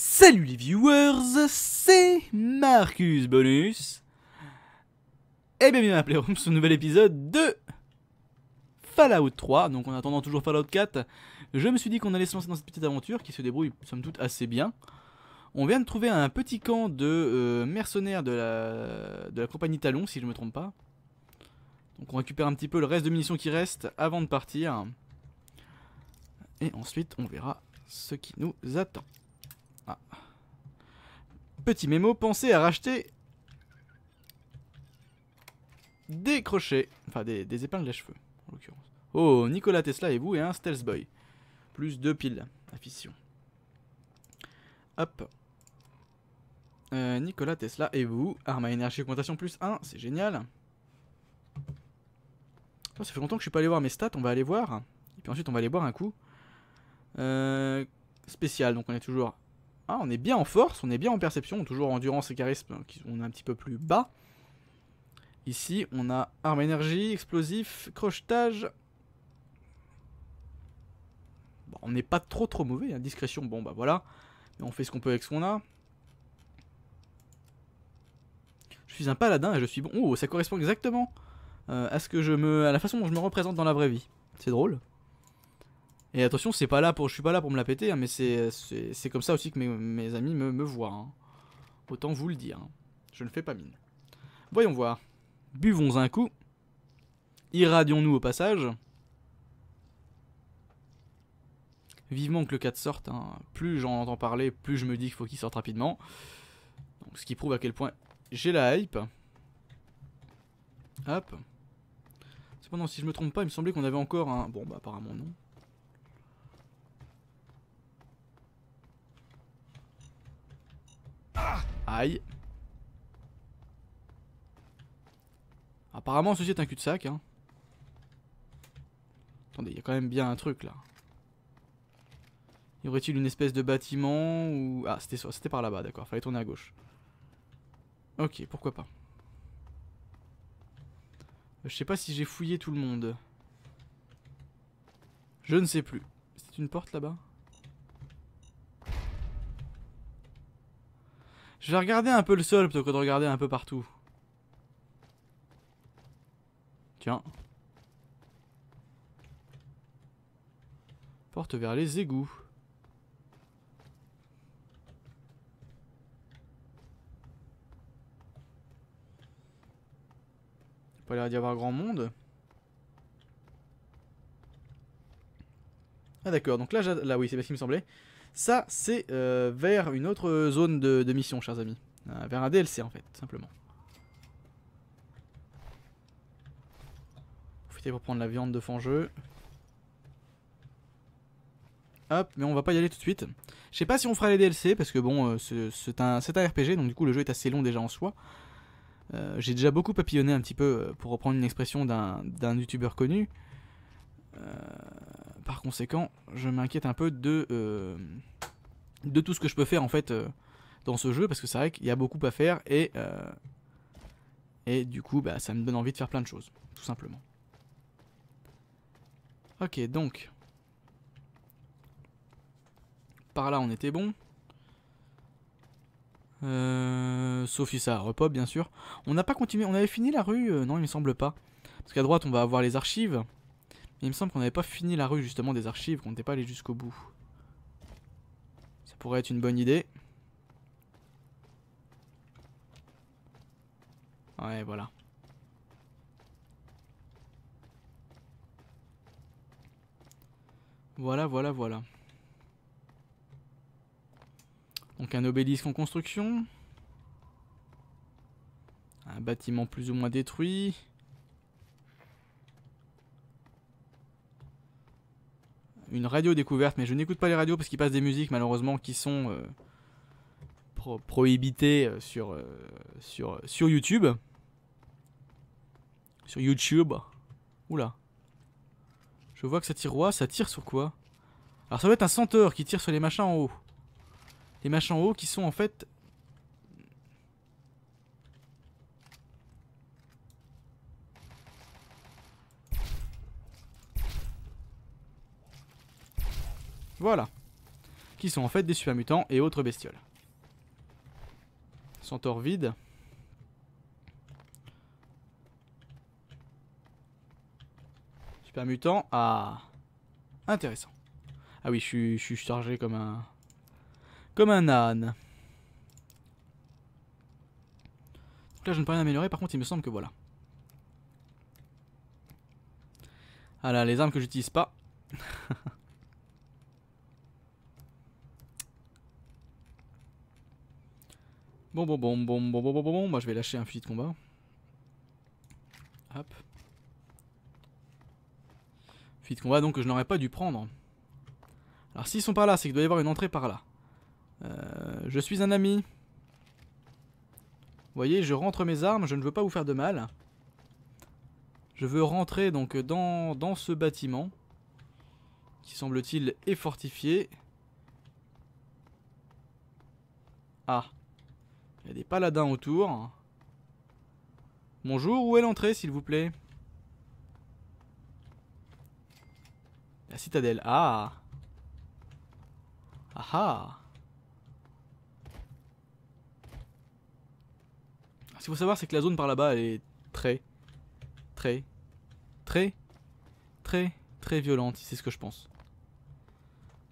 Salut les viewers, c'est Marcus Bonus. Et bienvenue la Playroom, ce nouvel épisode de Fallout 3. Donc en attendant toujours Fallout 4, je me suis dit qu'on allait se lancer dans cette petite aventure qui se débrouille somme toute assez bien. On vient de trouver un petit camp de euh, mercenaires de la, de la compagnie Talon, si je me trompe pas. Donc on récupère un petit peu le reste de munitions qui reste avant de partir. Et ensuite on verra ce qui nous attend. Ah. Petit mémo, pensez à racheter des crochets, enfin des, épingles à cheveux en l'occurrence. Oh, Nicolas Tesla et vous et un Stealth Boy. Plus deux piles à fission. Hop. Euh, Nicolas Tesla et vous. Arme à énergie augmentation plus 1, c'est génial. ça fait longtemps que je suis pas allé voir mes stats, on va aller voir. Et puis ensuite on va aller boire un coup. Euh, spécial, donc on est toujours... Ah, on est bien en force, on est bien en perception, toujours endurance et charisme, qui sont un petit peu plus bas. Ici, on a arme énergie, explosif, crochetage. Bon, on n'est pas trop trop mauvais, hein. discrétion, bon bah voilà. Mais on fait ce qu'on peut avec ce qu'on a. Je suis un paladin et je suis bon. Oh, ça correspond exactement euh, à ce que je me, à la façon dont je me représente dans la vraie vie. C'est drôle. Et attention, c'est pas là pour, je suis pas là pour me la péter, hein, mais c'est comme ça aussi que mes, amis me, voient. Hein. Autant vous le dire. Hein. Je ne fais pas mine. Voyons voir. Buvons un coup. Irradions-nous au passage. Vivement que le 4 sorte. Plus j'en entends parler, plus je me dis qu'il faut qu'il sorte rapidement. Ce qui prouve à quel point j'ai la hype. Hop. Cependant, si je me trompe pas, il me semblait qu'on avait encore un... Bon, bah apparemment non. Aïe. Apparemment, ceci est un cul-de-sac. Hein. Attendez, il y a quand même bien un truc là. Y aurait-il une espèce de bâtiment ou... Ah, c'était par là-bas, d'accord. Fallait tourner à gauche. Ok, pourquoi pas. Je sais pas si j'ai fouillé tout le monde. Je ne sais plus. C'est une porte là-bas? Je vais regarder un peu le sol plutôt que de regarder un peu partout. Tiens. Porte vers les égouts. Pas l'air d'y avoir grand monde. Ah d'accord, donc là, là oui, c'est ce qu'il me semblait. Ça, c'est euh, vers une autre zone de, mission, chers amis. Euh, vers un DLC, en fait, simplement. Profitez pour prendre la viande de fangeux. Hop, mais on va pas y aller tout de suite. Je sais pas si on fera les DLC, parce que bon, euh, c'est un, RPG, donc du coup le jeu est assez long déjà en soi. J'ai déjà beaucoup papillonné un petit peu, pour reprendre une expression d'un youtubeur connu. Par conséquent, je m'inquiète un peu de, de tout ce que je peux faire en fait euh, dans ce jeu parce que c'est vrai qu'il y a beaucoup à faire et euh, et du coup bah ça me donne envie de faire plein de choses tout simplement. Ok donc par là on était bon. Euh, Sophie ça repop bien sûr. On n'a pas continué, on avait fini la rue Non il me semble pas. Parce qu'à droite on va avoir les archives. Il me semble qu'on n'avait pas fini la rue justement des archives, qu'on n'était pas allé jusqu'au bout pourrait être une bonne idée. Ouais, voilà. Voilà, voilà, voilà. Donc un obélisque en construction. Un bâtiment plus ou moins détruit. Une radio découverte, mais je n'écoute pas les radios parce qu'ils passent des musiques malheureusement qui sont euh, prohibitées euh, sur, euh, sur, sur YouTube. Sur YouTube. Oula. Je vois que ça tire roi, ça tire sur quoi? Alors ça doit être un senteur qui tire sur les machins en haut. Les machins en haut qui sont en fait Voilà. qui sont en fait des super mutants et autres bestioles. Centaure vide. Super mutant. Ah. Intéressant. Ah oui, je suis, chargé comme un... Comme un âne. Donc là, je ne peux rien améliorer. Par contre, il me semble que voilà. Ah les armes que j'utilise pas. bon, bon, bon, bon, bon, bon, bon, bon, bon. Moi, je vais lâcher un fusil de combat. Hop. Fusil de combat, donc, que je n'aurais pas dû prendre. Alors, s'ils sont par là, c'est qu'il doit y avoir une entrée par là. Euh, je suis un ami. Voyez, je rentre mes armes, je ne veux pas vous faire de mal. Je veux rentrer donc dans, dans ce bâtiment qui semble-t-il est fortifié. Ah, il y a des paladins autour. Bonjour, où est l'entrée s'il vous plaît? La citadelle, ah Ah ah Ce qu'il faut savoir, c'est que la zone par là-bas, elle est très, très, très, très, très violente. C'est ce que je pense.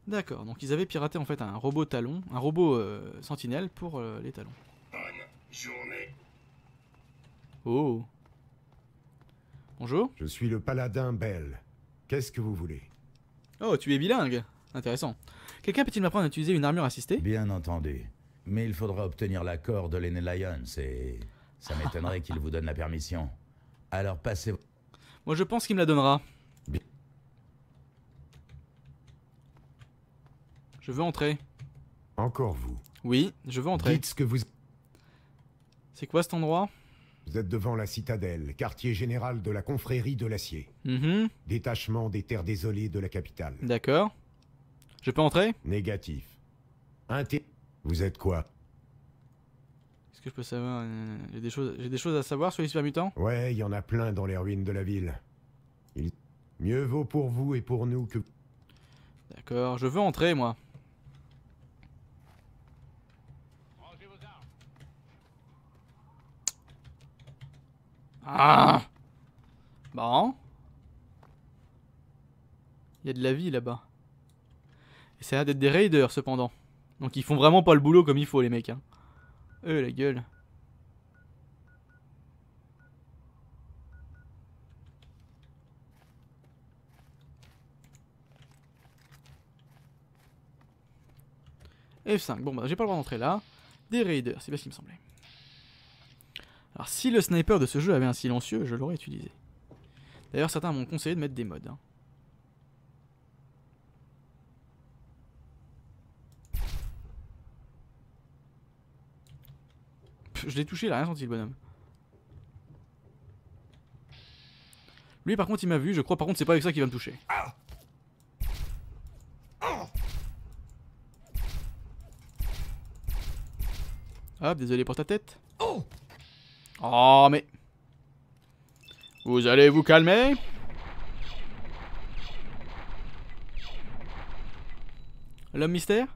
D'accord, donc ils avaient piraté en fait un robot talon, un robot euh, sentinelle pour euh, les talons. Bonne journée. Oh. Bonjour. Je suis le paladin Bell. Qu'est-ce que vous voulez? Oh, tu es bilingue. Intéressant. Quelqu'un peut-il m'apprendre à utiliser une armure assistée? Bien entendu. Mais il faudra obtenir l'accord de l'Ene Lions et ça m'étonnerait qu'il vous donne la permission. Alors passez. Moi je pense qu'il me la donnera. Bien. Je veux entrer. Encore vous. Oui, je veux entrer. Dites ce que vous... C'est quoi cet endroit? Vous êtes devant la citadelle, quartier général de la confrérie de l'acier. Mhm, Détachement des terres désolées de la capitale. D'accord. Je peux entrer? Négatif. Inté... Vous êtes quoi? Est-ce que je peux savoir euh, J'ai des, choses... j'ai des choses à savoir sur les super mutants Ouais, il y en a plein dans les ruines de la ville. Il... Mieux vaut pour vous et pour nous que... D'accord, je veux entrer moi. Ah Bon. Il y a de la vie là-bas. Et ça a d'être des raiders cependant. Donc ils font vraiment pas le boulot comme il faut les mecs. Hein. Eux la gueule. F5, bon bah j'ai pas le droit d'entrer là. Des raiders, c'est bien ce qui me semblait. Alors si le sniper de ce jeu avait un silencieux, je l'aurais utilisé. D'ailleurs certains m'ont conseillé de mettre des modes. hein. Je l'ai touché, il a rien senti le bonhomme. Lui par contre il m'a vu, je crois par contre c'est pas avec ça qu'il va me toucher. Hop, désolé pour ta tête. Oh, mais... Vous allez vous calmer L'homme mystère?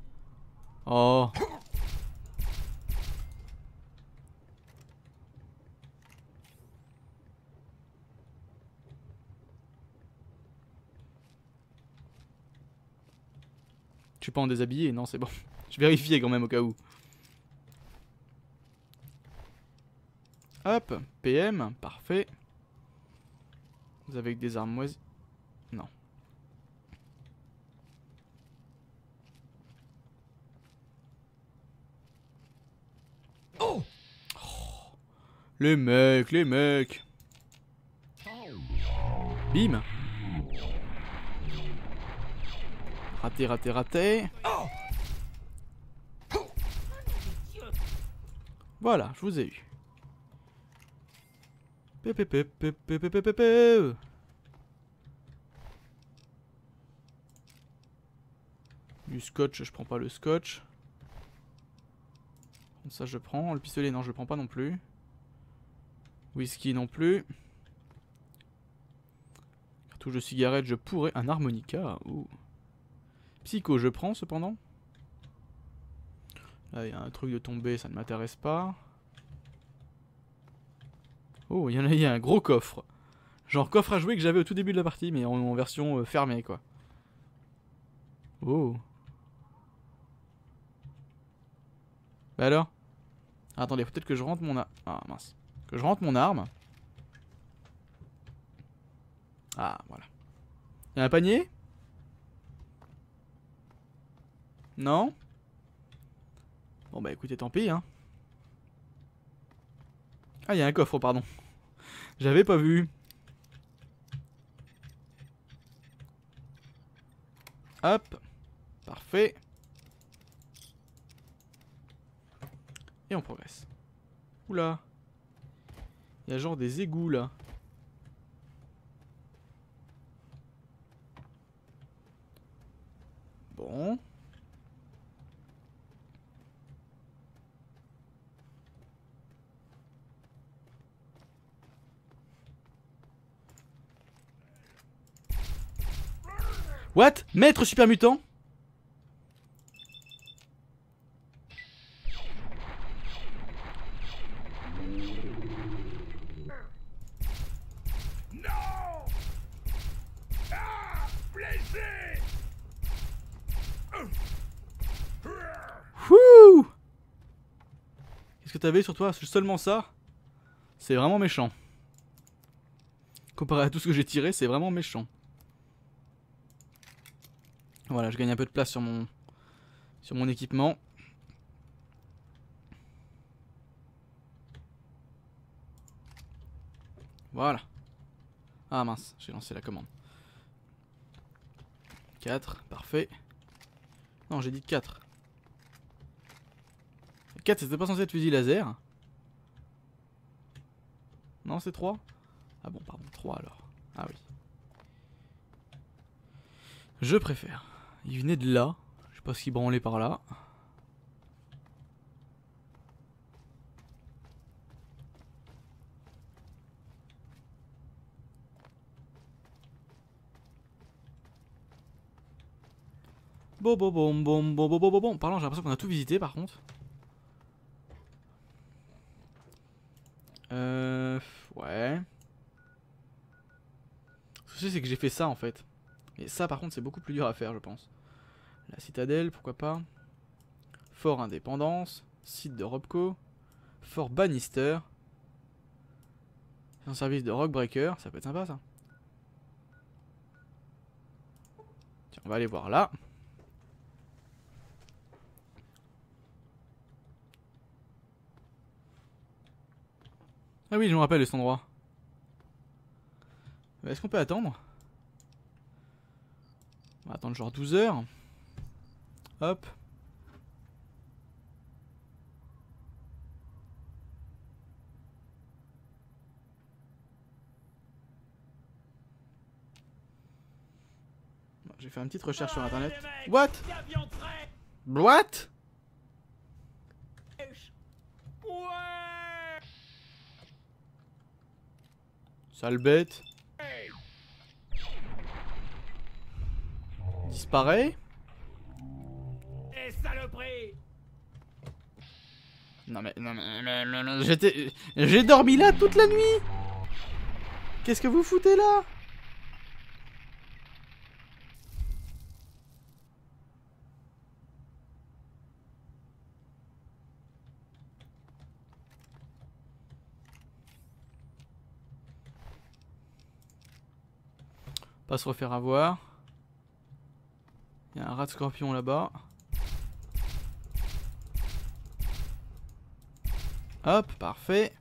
Oh. Je suis pas en déshabillé, non c'est bon. Je vérifiais quand même au cas où. Hop, PM, parfait. Vous avez des armes moisies Non. Oh Les mecs, les mecs Bim Raté, raté, raté. Voilà, je vous ai eu. Du scotch, je prends pas le scotch. Ça je prends. Le pistolet, non, je le prends pas non plus. Whisky non plus. Cartouche de cigarette, je pourrais. Un harmonica. Psycho, je prends cependant. Là, il y a un truc de tomber, ça ne m'intéresse pas. Oh, il y en a, un gros coffre. Genre coffre à jouer que j'avais au tout début de la partie, mais en, version euh, fermée, quoi. Oh. Bah alors? Attendez, peut-être que je rentre mon arme. Ah mince. Que je rentre mon arme. Ah, voilà. Il y a un panier? Non? Bon bah écoutez, tant pis, hein. Ah, il y a un coffre, pardon. J'avais pas vu. Hop. Parfait. Et on progresse. Oula. Il y a genre des égouts là. Bon. What? Maître super mutant? Qu'est-ce que t'avais sur toi? Seulement ça? C'est vraiment méchant. Comparé à tout ce que j'ai tiré, c'est vraiment méchant. Voilà, je gagne un peu de place sur mon sur mon équipement. Voilà. Ah mince, j'ai lancé la commande. 4, parfait. Non, j'ai dit 4. 4, c'était pas censé être fusil laser Non, c'est 3 Ah bon, pardon, 3 alors. Ah oui. Je préfère. Il venait de là. Je sais pas ce qu'il branlait par là. Bon, bon, bon, bon, bon, bon, bon, bon, bon. Parlant, j'ai l'impression qu'on a tout visité par contre. Euh. Ouais. Le souci, c'est que j'ai fait ça en fait. Et ça, par contre, c'est beaucoup plus dur à faire, je pense. La citadelle, pourquoi pas. Fort Indépendance. Site de Robco. Fort Bannister. Un service de Rockbreaker. Ça peut être sympa ça. Tiens, on va aller voir là. Ah oui, je me rappelle cet endroit. Est-ce qu'on peut attendre? On va attendre genre 12 heures. Hop. J'ai fait une petite recherche sur internet. What? What? Sale bête. Disparaît Et saloperie Non mais, non mais, mais- mais- j'étais, j'ai dormi là toute la nuit. Qu'est-ce que vous foutez là? Pas se refaire avoir. Scorpion là-bas. Hop, parfait.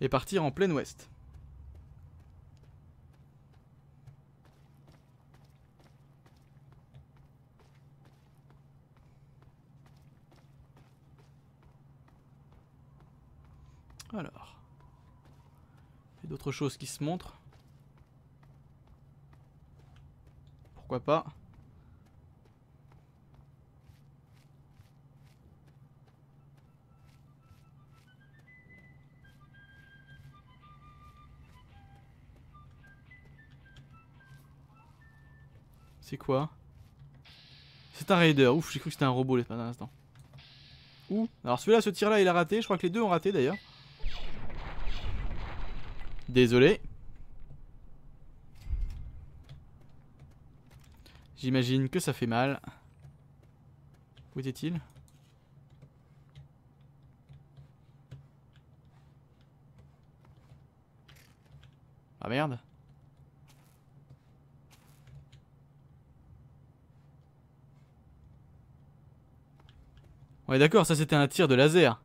Et partir en plein ouest. Alors. Il y a d'autres choses qui se montrent. Pourquoi pas C'est quoi? C'est un raider. Ouf, j'ai cru que c'était un robot l'espace d'un instant. Ouh. Alors celui-là, ce tir-là, il a raté. Je crois que les deux ont raté d'ailleurs. Désolé. J'imagine que ça fait mal. Où était-il? Ah merde. Ouais d'accord, ça c'était un tir de laser.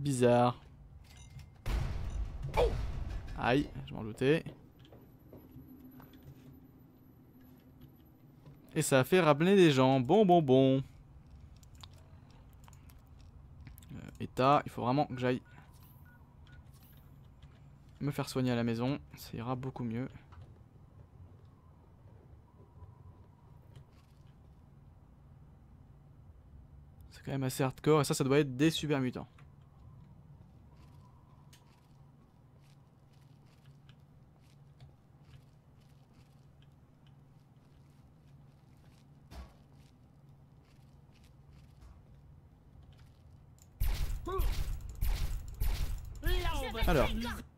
Bizarre. Aïe, je m'en doutais. Et ça a fait ramener des gens. Bon, bon, bon. Euh, état, il faut vraiment que j'aille me faire soigner à la maison. Ça ira beaucoup mieux. C'est quand même assez hardcore. Et ça, ça doit être des super mutants. Alors,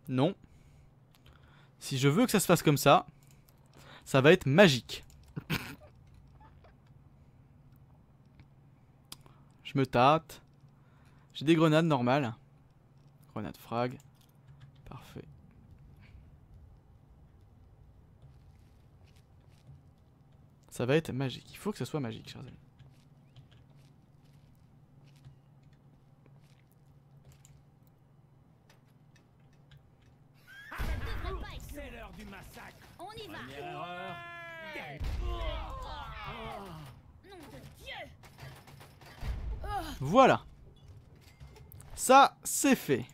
non. Si je veux que ça se fasse comme ça, ça va être magique. je me tâte. J'ai des grenades normales. Grenade frag. Parfait. Ça va être magique. Il faut que ça soit magique, chers amis. C'est l'heure du massacre. On y va erreur. Dieu Voilà. Ça, c'est fait.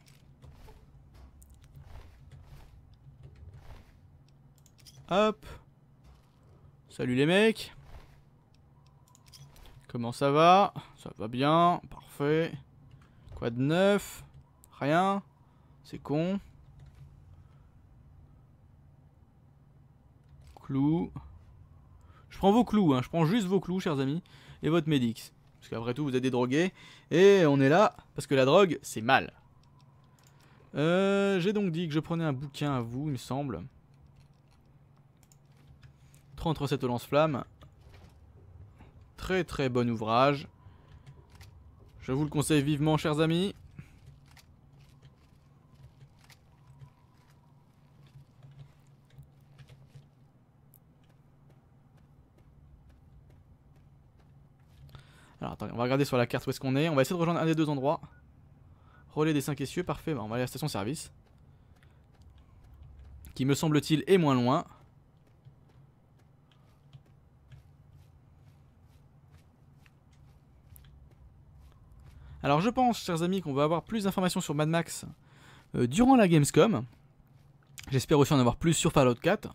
Hop. Salut les mecs. Comment ça va? Ça va bien. Parfait. Quoi de neuf? Rien. C'est con. Je prends vos clous, hein. je prends juste vos clous, chers amis, et votre Medix. Parce qu'après tout, vous êtes des drogués, et on est là, parce que la drogue, c'est mal. Euh, J'ai donc dit que je prenais un bouquin à vous, il me semble. 30 recettes au lance-flamme. Très très bon ouvrage. Je vous le conseille vivement, chers amis. Alors attendez, on va regarder sur la carte où est-ce qu'on est. On va essayer de rejoindre un des deux endroits. Relais des 5 essieux, parfait. On va aller à la station service. Qui me semble-t-il est moins loin. Alors je pense, chers amis, qu'on va avoir plus d'informations sur Mad Max euh, durant la Gamescom. J'espère aussi en avoir plus sur Fallout 4.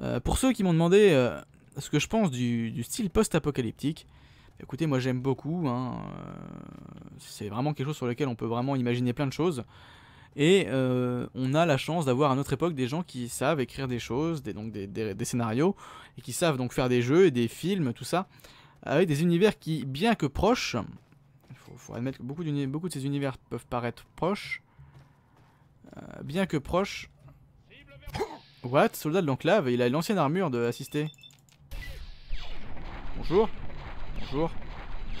Euh, pour ceux qui m'ont demandé euh, ce que je pense du style post-apocalyptique, écoutez, moi j'aime beaucoup. hein, euh, C'est vraiment quelque chose sur lequel on peut vraiment imaginer plein de choses. Et euh, on a la chance d'avoir à notre époque des gens qui savent écrire des choses, des, donc des, scénarios, et qui savent donc faire des jeux et des films, tout ça, avec des univers qui, bien que proches, il faut, admettre que beaucoup de ces univers peuvent paraître proches, euh, bien que proches. What? Soldat de l'enclave, il a l'ancienne armure de assister. Bonjour. Bonjour.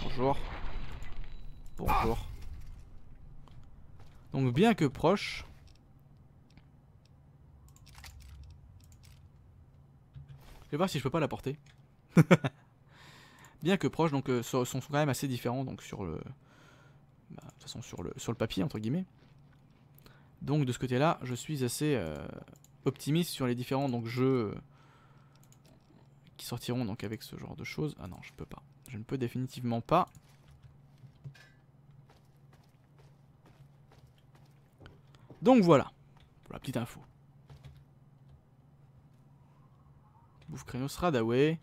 Bonjour. Bonjour. Donc bien que proche. Je vais voir si je peux pas la porter. bien que proche, donc euh, sont, quand même assez différents donc sur le, bah, de toute façon sur le sur le papier entre guillemets. Donc de ce côté-là, je suis assez euh, optimiste sur les différents donc jeux qui sortiront donc avec ce genre de choses. Ah non, je peux pas. Je ne peux définitivement pas. Donc voilà, pour la petite info. Bouffe Crénos Radaway.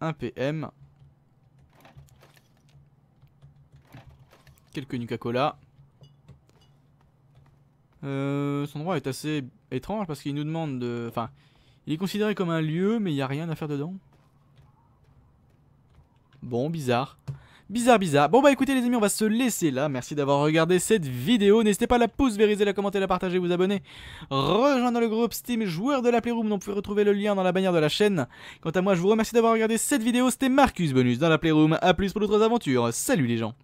Un PM. Quelques Nuka-Cola. Euh, son endroit est assez étrange parce qu'il nous demande de... Enfin, il est considéré comme un lieu, mais il n'y a rien à faire dedans. Bon, bizarre. Bizarre, bizarre. Bon bah écoutez les amis, on va se laisser là. Merci d'avoir regardé cette vidéo. N'hésitez pas à la pouce, vériser, la commenter, la partager, vous abonner. Rejoindre le groupe Steam joueur de la Playroom dont vous pouvez retrouver le lien dans la bannière de la chaîne. Quant à moi, je vous remercie d'avoir regardé cette vidéo. C'était Marcus Bonus dans la Playroom. A plus pour d'autres aventures. Salut les gens.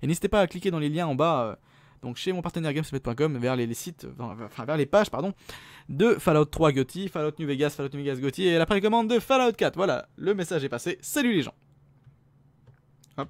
Et n'hésitez pas à cliquer dans les liens en bas. Donc chez mon partenaire gamespot.com vers les, les sites, enfin vers les pages pardon, de Fallout 3 Gotti, Fallout New Vegas, Fallout New Vegas Gotti et la précommande de Fallout 4. Voilà, le message est passé. Salut les gens. Hop.